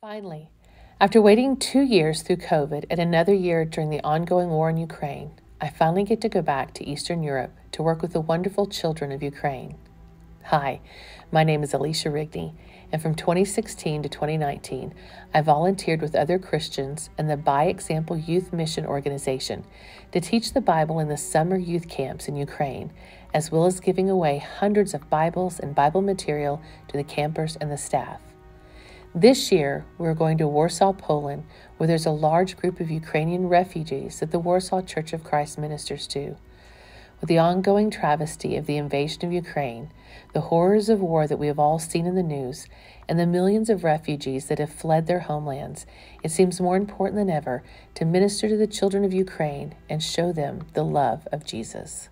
Finally, after waiting two years through COVID and another year during the ongoing war in Ukraine, I finally get to go back to Eastern Europe to work with the wonderful children of Ukraine. Hi, my name is Alicia Rigney, and from 2016 to 2019, I volunteered with other Christians and the By Example Youth Mission Organization to teach the Bible in the summer youth camps in Ukraine, as well as giving away hundreds of Bibles and Bible material to the campers and the staff. This year, we're going to Warsaw, Poland, where there's a large group of Ukrainian refugees that the Warsaw Church of Christ ministers to. With the ongoing travesty of the invasion of Ukraine, the horrors of war that we have all seen in the news, and the millions of refugees that have fled their homelands, it seems more important than ever to minister to the children of Ukraine and show them the love of Jesus.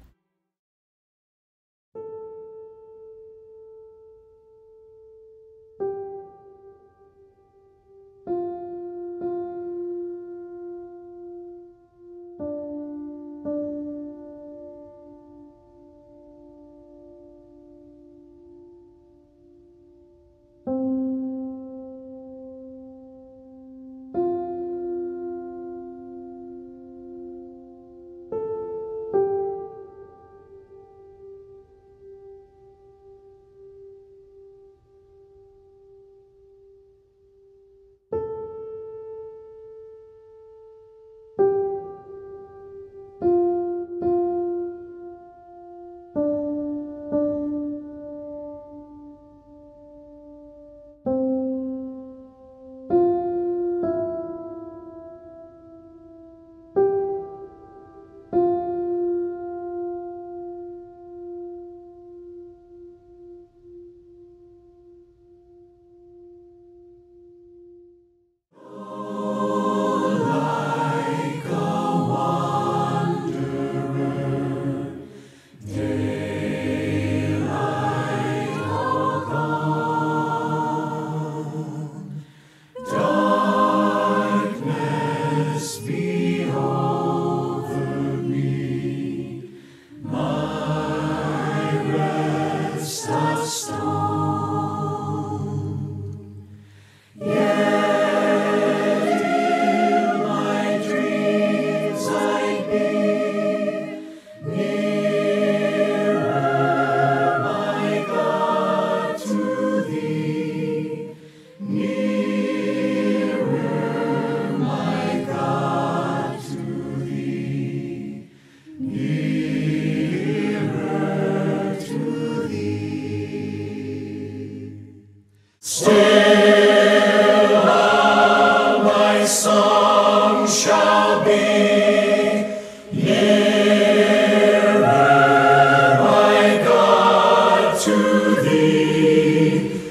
Still how my song shall be nearer, my God, to thee.